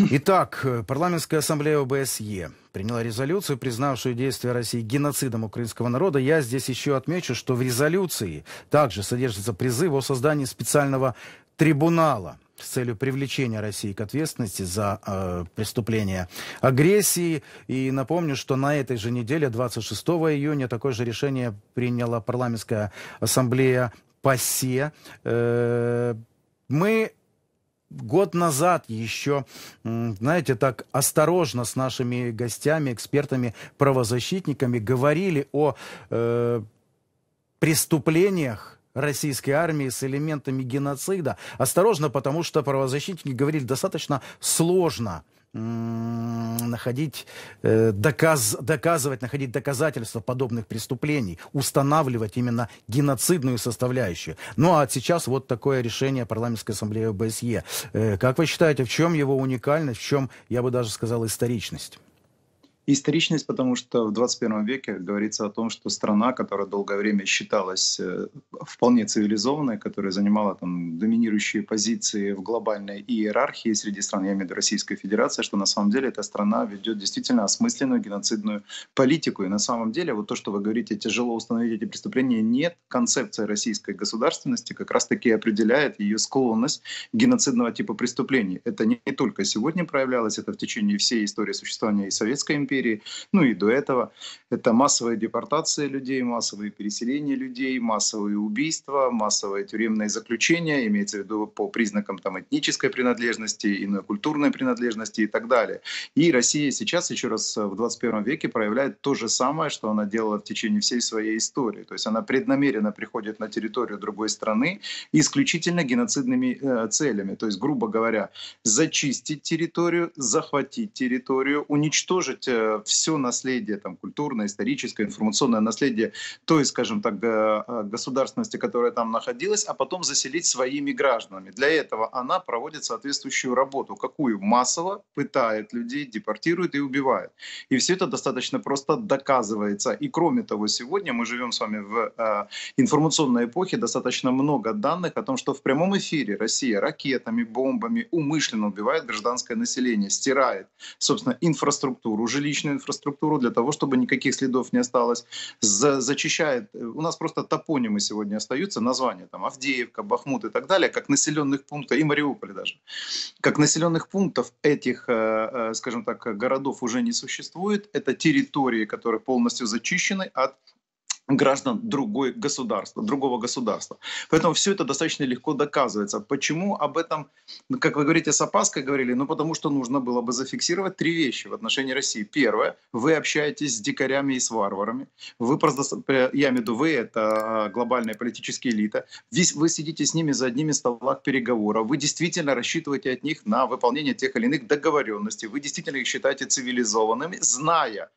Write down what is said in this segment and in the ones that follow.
Итак, парламентская ассамблея ОБСЕ приняла резолюцию, признавшую действия России геноцидом украинского народа. Я здесь еще отмечу, что в резолюции также содержится призыв о создании специального трибунала с целью привлечения России к ответственности за э, преступление агрессии. И напомню, что на этой же неделе, 26 июня, такое же решение приняла парламентская ассамблея ПАСЕ. Э, мы год назад еще, знаете, так осторожно с нашими гостями, экспертами, правозащитниками говорили о э, преступлениях российской армии с элементами геноцида. Осторожно, потому что правозащитники говорили достаточно сложно находить, э, доказ, доказывать, находить доказательства подобных преступлений, устанавливать именно геноцидную составляющую. Ну а сейчас вот такое решение парламентской ассамблеи ОБСЕ. Э, как вы считаете, в чем его уникальность, в чем, я бы даже сказал, историчность? Историчность, потому что в 21 веке говорится о том, что страна, которая долгое время считалась э, вполне цивилизованной, которая занимала там доминирующие позиции в глобальной иерархии среди стран, я имею в виду Российской Федерации, что на самом деле эта страна ведет действительно осмысленную геноцидную политику. И на самом деле вот то, что вы говорите, тяжело установить эти преступления, нет. Концепция российской государственности как раз-таки определяет ее склонность геноцидного типа преступлений. Это не, только сегодня проявлялось, это в течение всей истории существования и Советской империи, империи, ну и до этого. Это массовая депортация людей, массовые переселения людей, массовые убийства, массовое тюремное заключение, имеется в виду по признакам там, этнической принадлежности, иной культурной принадлежности и так далее. И Россия сейчас, еще раз, в 21 веке проявляет то же самое, что она делала в течение всей своей истории. То есть она преднамеренно приходит на территорию другой страны исключительно геноцидными э, целями. То есть, грубо говоря, зачистить территорию, захватить территорию, уничтожить э, все наследие, там, культурное, историческое, информационное наследие той, скажем так, э, государственности, которая там находилась, а потом заселить своими гражданами. Для этого она проводит соответствующую работу, какую массово пытает людей, депортирует и убивает. И все это достаточно просто доказывается. И кроме того, сегодня мы живем с вами в э, информационной эпохе, достаточно много данных о том, что в прямом эфире Россия ракетами, бомбами умышленно убивает гражданское население, стирает, собственно, инфраструктуру, жилищную критичную инфраструктуру для того, чтобы никаких следов не осталось. За, зачищает. У нас просто топонимы сегодня остаются, названия там Авдеевка, Бахмут и так далее, как населенных пунктов, и Мариуполь даже. Как населенных пунктов этих, э, э, скажем так, городов уже не существует. Это территории, которые полностью зачищены от граждан другой государства, другого государства. Поэтому все это достаточно легко доказывается. Почему об этом, как вы говорите, с опаской говорили? Ну, потому что нужно было бы зафиксировать три вещи в отношении России. Первое, вы общаетесь с дикарями и с варварами. Вы я имею в виду, вы это а, глобальная политическая элита. Здесь вы сидите с ними за одними столах переговоров. Вы действительно рассчитываете от них на выполнение тех или иных договоренностей. Вы действительно их считаете цивилизованными, зная,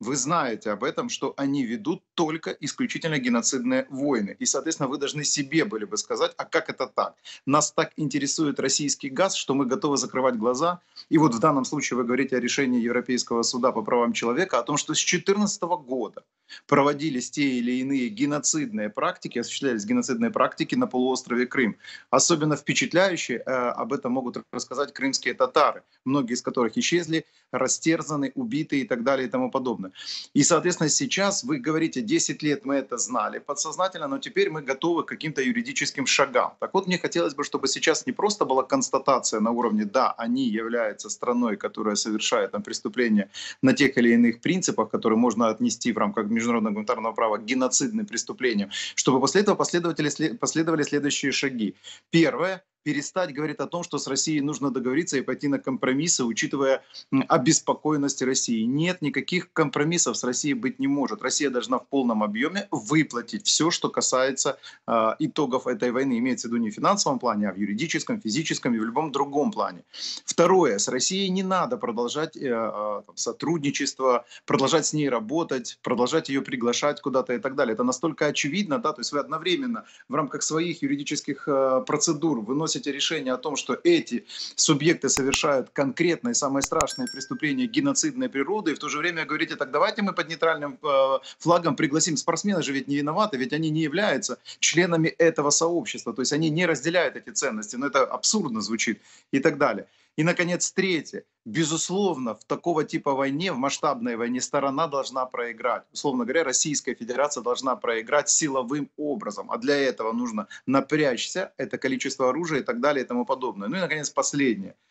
вы знаете об этом, что они ведут только исключительно геноцидные войны. И, соответственно, вы должны себе были бы сказать, а как это так? Нас так интересует российский газ, что мы готовы закрывать глаза. И вот в данном случае вы говорите о решении Европейского суда по правам человека, о том, что с 2014 года проводились те или иные геноцидные практики, осуществлялись геноцидные практики на полуострове Крым. Особенно впечатляюще э, об этом могут рассказать крымские татары, многие из которых исчезли, растерзаны, убиты и так далее и тому подобное. И, соответственно, сейчас вы говорите, 10 лет мы это знали подсознательно, но теперь мы готовы к каким-то юридическим шагам. Так вот, мне хотелось бы, чтобы сейчас не просто была констатация на уровне, да, они являются страной, которая совершает там, преступления на тех или иных принципах, которые можно отнести в рамках международного гуманитарного права к геноцидным преступлениям, чтобы после этого последовали следующие шаги. Первое перестать говорить о том, что с Россией нужно договориться и пойти на компромиссы, учитывая обеспокоенность России. Нет, никаких компромиссов с Россией быть не может. Россия должна в полном объеме выплатить все, что касается э, итогов этой войны. Имеется в виду не в финансовом плане, а в юридическом, физическом и в любом другом плане. Второе, с Россией не надо продолжать э, э, сотрудничество, продолжать с ней работать, продолжать ее приглашать куда-то и так далее. Это настолько очевидно, да, то есть вы одновременно в рамках своих юридических э, процедур выносите выносите решение о том, что эти субъекты совершают конкретные, самые страшные преступления геноцидной природы, и в то же время говорите, так давайте мы под нейтральным э, флагом пригласим спортсмены же ведь не виноваты, ведь они не являются членами этого сообщества, то есть они не разделяют эти ценности, но это абсурдно звучит и так далее. И, наконец, третье. Безусловно, в такого типа войне, в масштабной войне сторона должна проиграть. Условно говоря, Российская Федерация должна проиграть силовым образом. А для этого нужно напрячься, это количество оружия и так далее и тому подобное. Ну и, наконец, последнее –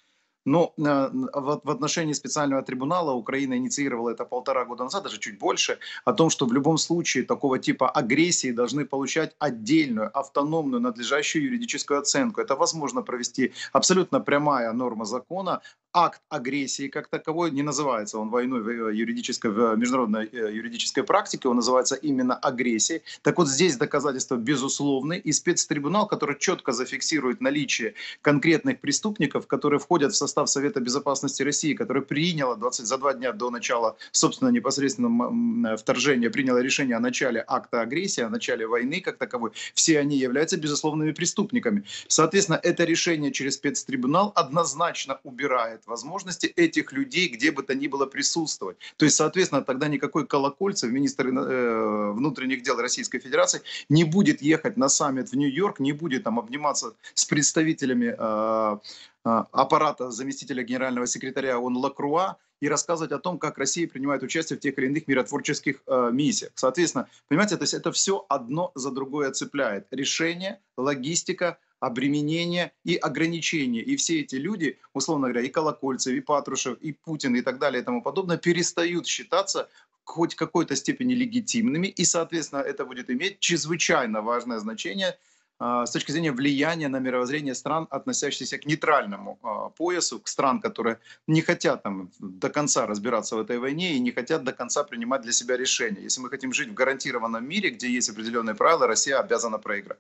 но э, в отношении специального трибунала Украина инициировала это полтора года назад, даже чуть больше, о том, что в любом случае такого типа агрессии должны получать отдельную, автономную, надлежащую юридическую оценку. Это возможно провести абсолютно прямая норма закона, акт агрессии как таковой, не называется он войной в э, юридической, в международной э, юридической практике, он называется именно агрессией. Так вот здесь доказательства безусловны, и спецтрибунал, который четко зафиксирует наличие конкретных преступников, которые входят в состав Совета Безопасности России, который приняло 20, за два дня до начала, собственно, непосредственного вторжения, приняло решение о начале акта агрессии, о начале войны как таковой, все они являются безусловными преступниками. Соответственно, это решение через спецтрибунал однозначно убирает оставляет возможности этих людей где бы то ни было присутствовать. То есть, соответственно, тогда никакой Колокольцев, министр э, внутренних дел Российской Федерации, не будет ехать на саммит в Нью-Йорк, не будет там обниматься с представителями э, э, аппарата заместителя генерального секретаря ООН Лакруа и рассказывать о том, как Россия принимает участие в тех или иных миротворческих э, миссиях. Соответственно, понимаете, то есть это все одно за другое цепляет. Решение, логистика, обременения и ограничения. И все эти люди, условно говоря, и Колокольцев, и Патрушев, и Путин и так далее и тому подобное, перестают считаться хоть какой-то степени легитимными, и, соответственно, это будет иметь чрезвычайно важное значение а, с точки зрения влияния на мировоззрение стран, относящихся к нейтральному а, поясу, к стран, которые не хотят там, до конца разбираться в этой войне и не хотят до конца принимать для себя решения. Если мы хотим жить в гарантированном мире, где есть определенные правила, Россия обязана проиграть.